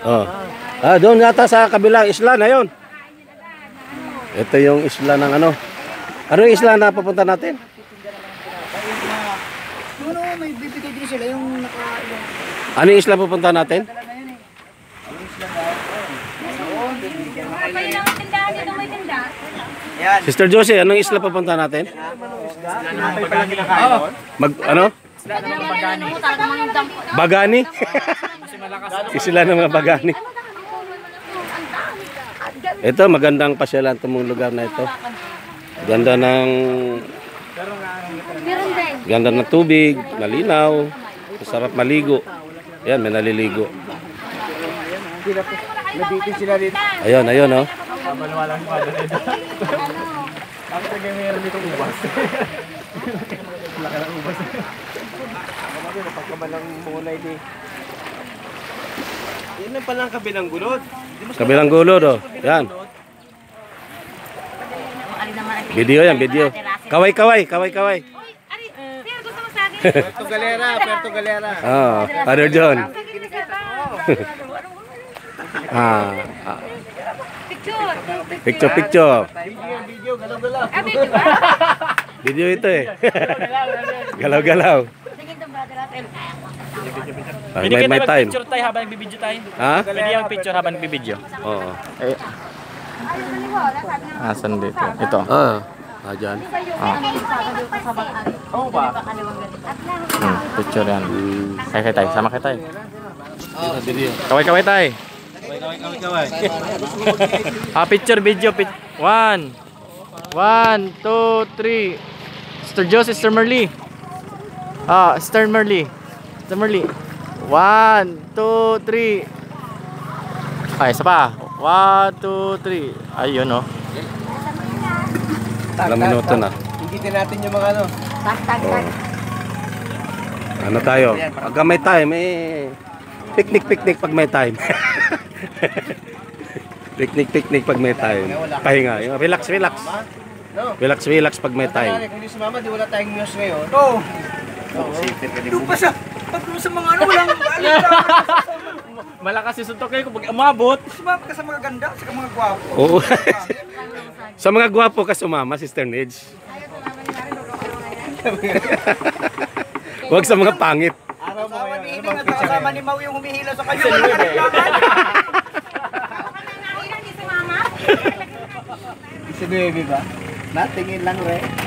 Oh. Ah, doon yata sa kabilang isla na yon. Ito yung isla ng ano. Ano yung isla na papunta natin? Ano, may bibigay din sila yung naka... Ano yung isla pupunta natin? dala na yun. Kailangan tindahan dito may tindahan. Yan. Sister Josie, anong isla pupunta natin? Mag ano? Bagani. Bagani? Isla ng mga bagani. Ito, magandang pasyalan itong lugar na ito. Ganda ng Meron din. ganda ng tubig, malinaw, masarap maligo. Yan, may naliligo. Nabitin sila dito. Ayun, ayun, oh. Pagkamalang mulay di. Yun na pala ang kabilang gulod. Kabilang gulod, oh. Yan. Video yan, video. Kaway, kaway, kaway, kaway. Puerto Galera, Puerto Galera. Oh, ano John? Ah, ah, Picture. picture, picture. Video, video, galaw-galaw. Video ito eh. Galaw-galaw. Tingin to, brother Atel. Pag may, may time. Picture tayo habang nagbibideo tayo. Ha? Pwede yung picture habang nagbibideo. Oo. Eh, asan dito? Ito. Ah, ah, dyan. Oo ba? Hmm, picture yan. Kaya kaya tayo. Sama kaya tayo. Video. Kaway kaway tayo. ah, picture video. Pic One. One, two, three. Sister Jo, Sister Merly. Ah, Sister Merly. Sister Merly. One, two, three. Ay, isa pa. One, two, three. Ayun, oh. Ilang minuto na. Higitin natin yung mga ano. Ano tayo? Pag may time, eh, picnic, picnic pag may time. picnic, picnic pag may time. Pahinga. Yung relax, relax. Relax, relax pag may Kaya time. kung hindi sumama, di wala tayong news ngayon. Oo. Oh. Doon pa sa, pag doon sa mga ano, walang Malakas yung suntok kayo kung umabot. Sumama ka sa mga ganda, sa mga gwapo. Oo. Sa mga gwapo ka sumama, Sister Nidge. Huwag sa mga pangit. Araw mo picture kasama ni Mau yung humihila sa kanya. Wala ka naglaban. Hindi si mama. Si baby ba? Natingin lang, re.